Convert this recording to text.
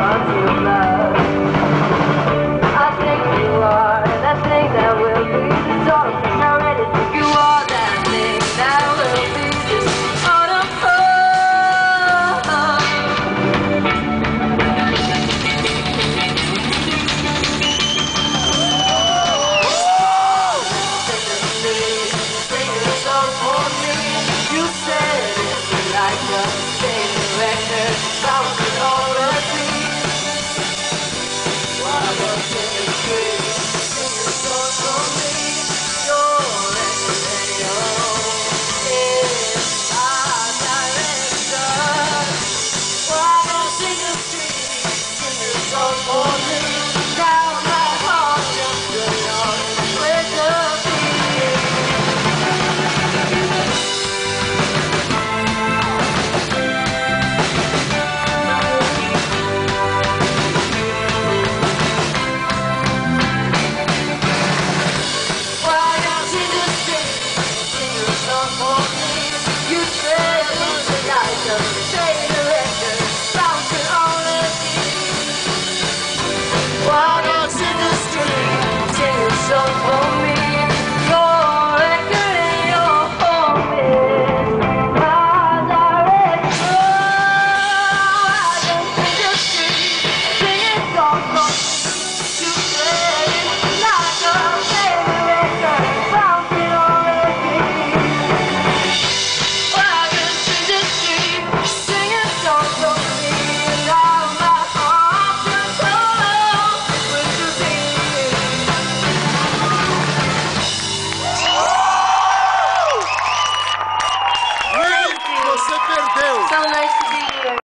love you, love.